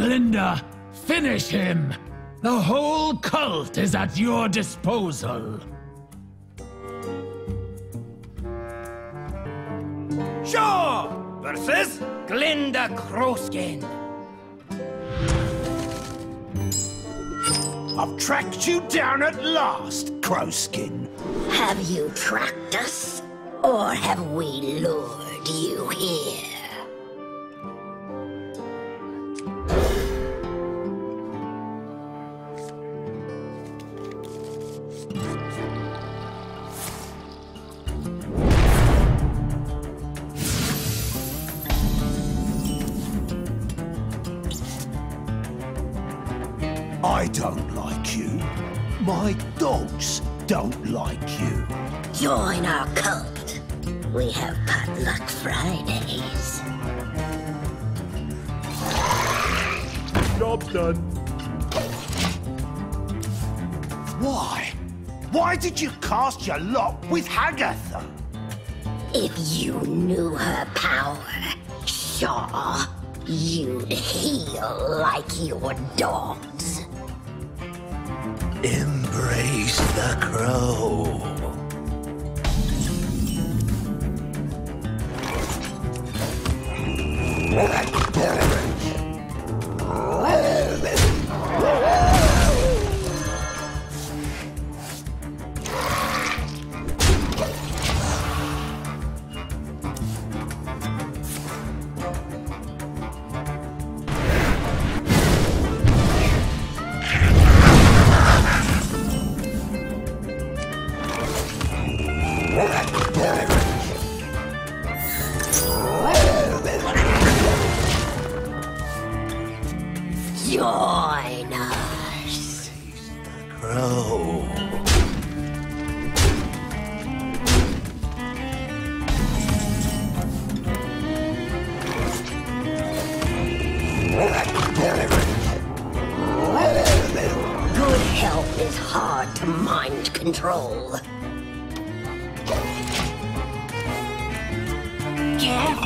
Glinda, finish him! The whole cult is at your disposal. Sure! Versus Glinda Crowskin. I've tracked you down at last, Crowskin. Have you tracked us? Or have we lured you here? I don't like you. My dogs don't like you. Join our cult. We have potluck Fridays. Job's done. Why? Why did you cast your lot with Hagatha? If you knew her power, sure, you'd heal like your dogs. Embrace the crow.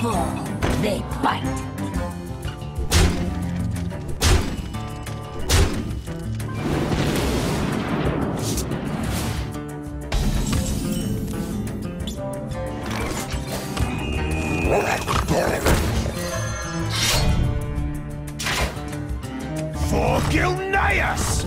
They bite. For Gilneas!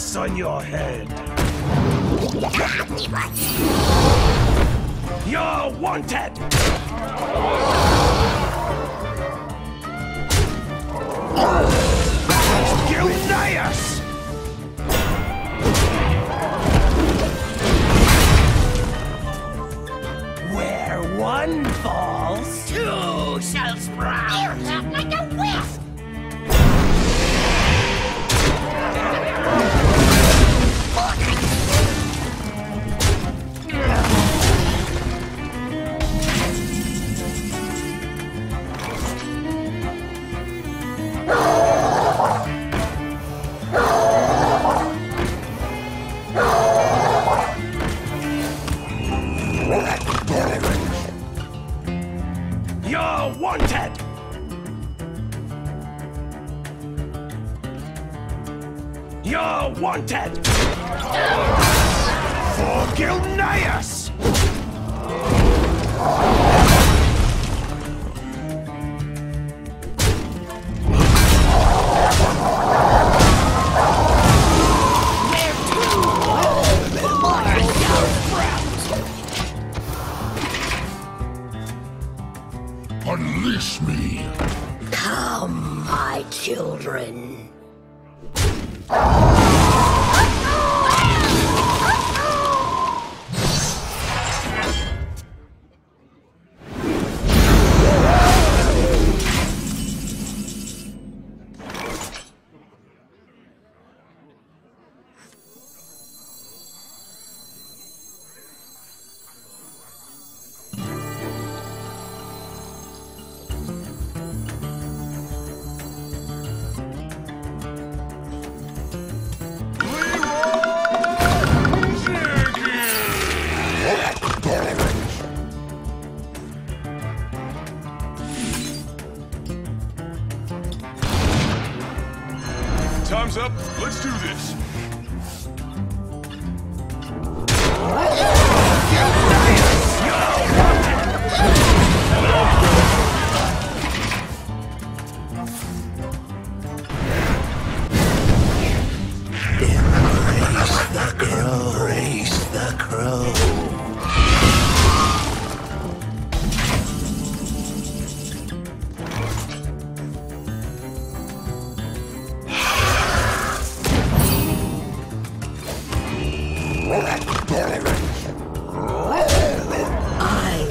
On your head. You're wanted! Gilneas! Where one falls, two shall sprout! For Gilneas! Unleash me! Come, my children. Time's up. Let's do this. I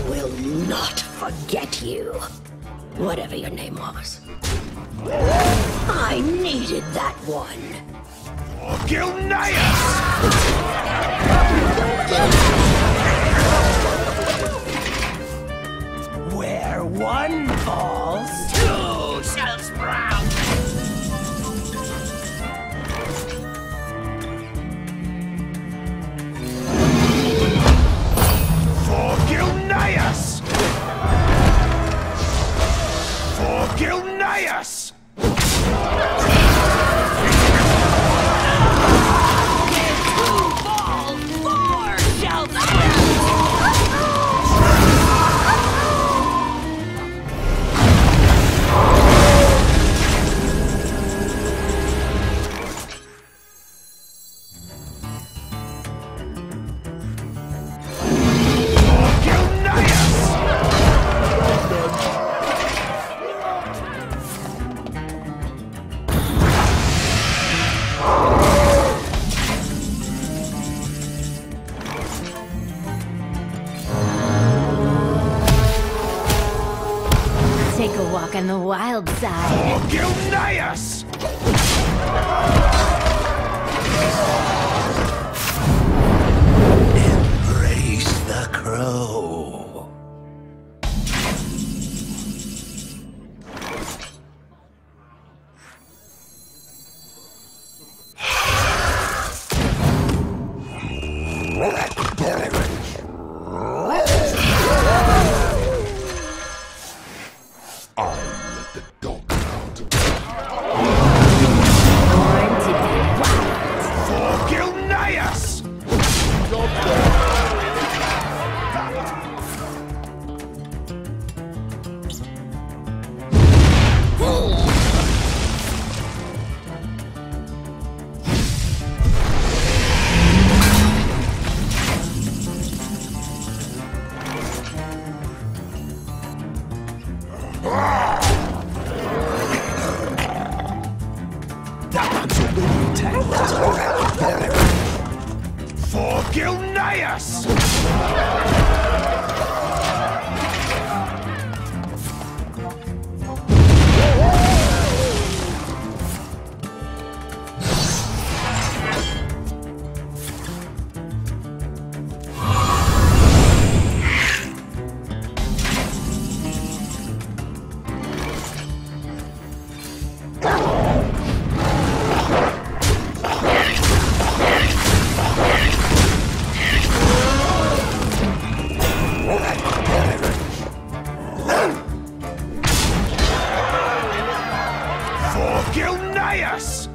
will not forget you. Whatever your name was. I needed that one. Gilneas! Where one falls, the wild side. Gilneas! Embrace the crow. Already attacked. For Gilneas! Gilneas!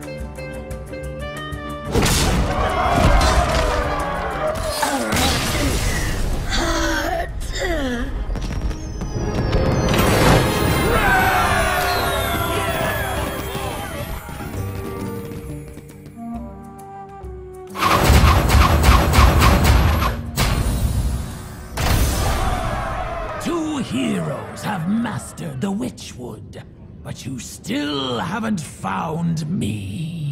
Two heroes have mastered the Witchwood, but you still haven't found me.